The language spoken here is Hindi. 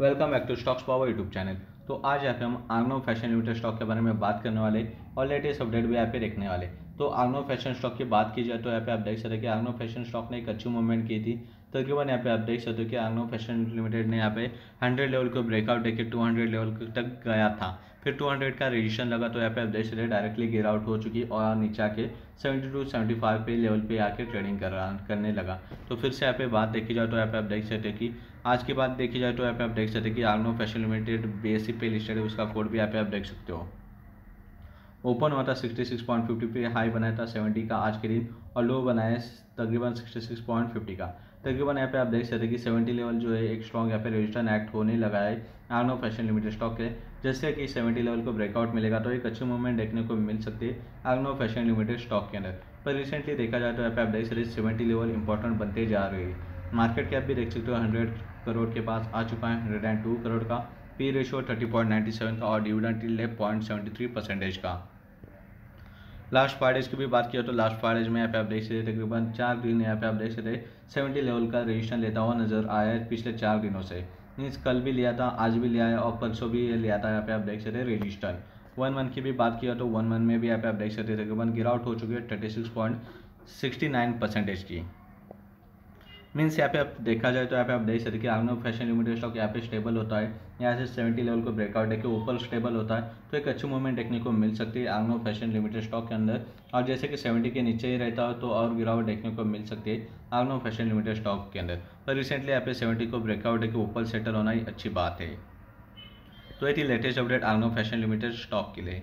Welcome back to stocks power YouTube channel. तो आज यहाँ पे हम आर्नो फ़ैशन लिमिटेड स्टॉक के बारे में बात करने वाले और लेटेस्ट अपडेट भी यहाँ पे देखने वाले। तो आर्नो फ़ैशन स्टॉक की बात की जाए तो यहाँ पे आप देख सकते हैं कि आर्नो फ़ैशन स्टॉक ने एक अच्छी मूवमेंट की थी। तकरीबन यहाँ पे आप देख सकते हो कि आर्नो फ़ैशन लिमिटेड ने यहाँ पे 100 लेवल को ब्रेकआउट देके 200 लेवल तक गया था। फिर 200 का रजिस्ट्रेशन लगा तो यहाँ पे सकते डायरेक्टली गिर आउट हो चुकी और नीचे आके 70 टू 75 पे लेवल पे आके ट्रेडिंग कर रहा, करने लगा। तो फिर से यहाँ पे बात देखी जाए तो यहाँ पे आप देख सकते कि आज की बात देखी जाए तो यहाँ पे आप देख सकते कि आर्नो फ़ैशन लिमिटेड बी पे लिस्टेड है, उसका कोड भी यहाँ पे आप देख सकते हो। ओपन हुआ था 66.50 पे, हाई बनाया था 70 का आज के दिन, और लो बनाया तकरीबन 66.50 का। तकरीबन यहाँ पे आप देख सकते हैं कि 70 लेवल जो है एक स्ट्रॉन्ग यहाँ पे रजिस्टर एक्ट होने लगा है। आर्नो फ़ैशन लिमिटेड स्टॉक के जैसे कि 70 लेवल को ब्रेकआउट मिलेगा तो एक अच्छी मूवमेंट देखने को मिल सकती है। आर्नो फ़ैशन लिमिटेड स्टॉक के अंदर। पर रिसेंटली देखा जाए तो यहाँ पे आप देख सकते हैं सेवेंटी लेवल इंपॉर्टेंट बनते जा रही है। मार्केट कैप भी देख सकते हो हंड्रेड करोड़ के पास आ चुका है हंड्रेड एंड टू करोड़ का। P ratio thirty point ninety seven का और डिविडेंड टिल्ड है पॉइंट सेवेंटी थ्री परसेंटेज का। लास्ट फाइव डेज़ की भी बात किया तो लास्ट फाइव डेज़ में यहाँ पे आप देख सकते तकरीबन चार दिन यहाँ पे आप देख सकते सेवेंटी लेवल का रजिस्ट्रेशन लेता हुआ नज़र आया है पिछले चार दिनों से। मीन्स कल भी लिया था, आज भी लिया है और परसों भी लिया था यहाँ पे आप देख सकते रजिस्टर वन मंथ की भी बात किया तो वन मंथ में भी यहाँ पे आप देख सकते तकरीबन गिराउट हो चुकी है thirty six point sixty nine percentage की। मीन्स यहाँ पे आप देखा जाए तो यहाँ पे आप देख सकते कि फ़ैशन लिमिटेड स्टॉक यहाँ पे स्टेबल होता है। यहाँ से सेवेंटी लेवल को ब्रेकआउट देखे ऊपर स्टेबल होता है। तो एक अच्छी मूवमेंट देखने को मिल सकती है आर्नो फ़ैशन लिमिटेड स्टॉक के अंदर। और जैसे कि सेवेंटी के नीचे ही रहता हो तो और गिरावट देखने को मिल सकती है आर्नो फ़ैशन लिमिटेड स्टॉक के अंदर। पर रिसेंटली यहाँ पे सेवेंटी को ब्रेकआउट देखे ऊपर सेटल होना ही अच्छी बात है। तो ये थी latest update Arno fashion limited stock के लिए।